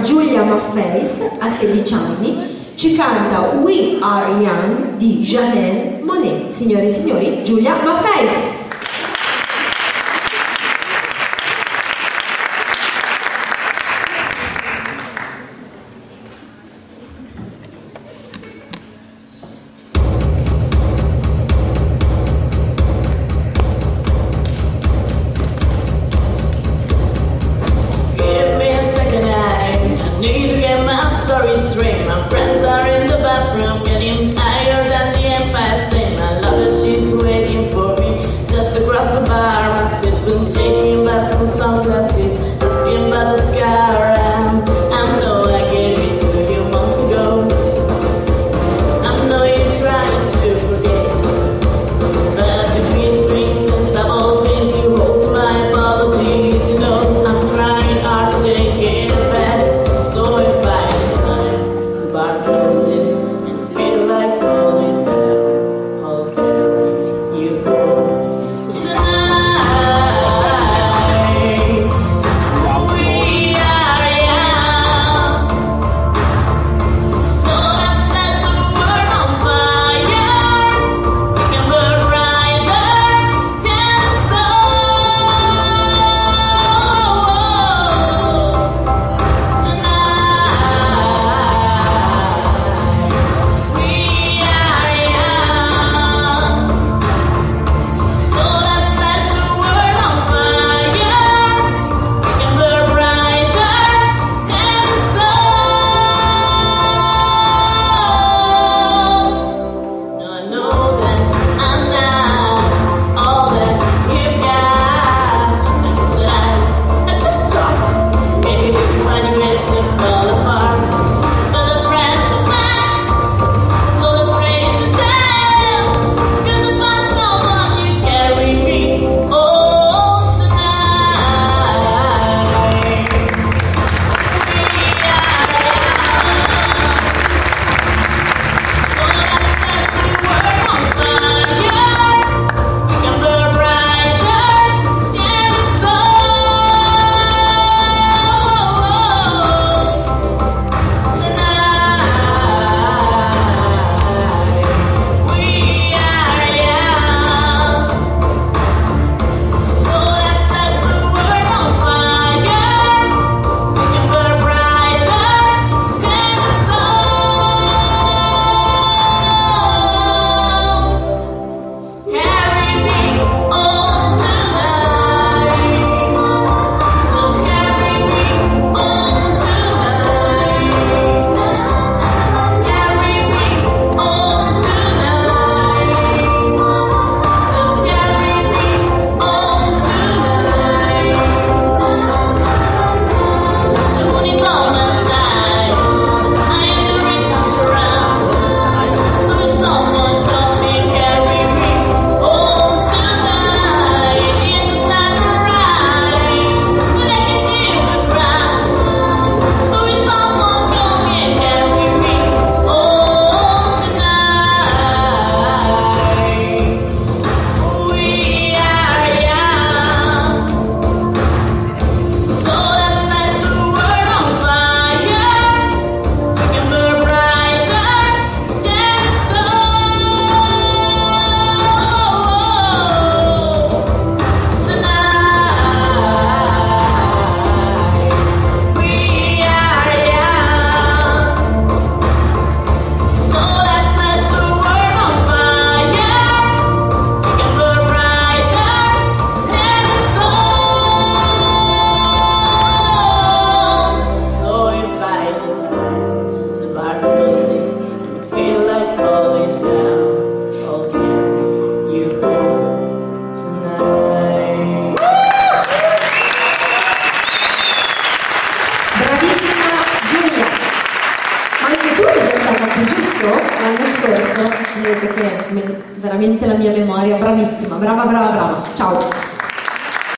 Giulia Maffeis, a 16 anni, ci canta We Are Young di Janelle Monet. Signore e signori, Giulia Maffeis! Expo l'anno scorso, vedete che veramente la mia memoria, bravissima, brava, brava, brava, ciao!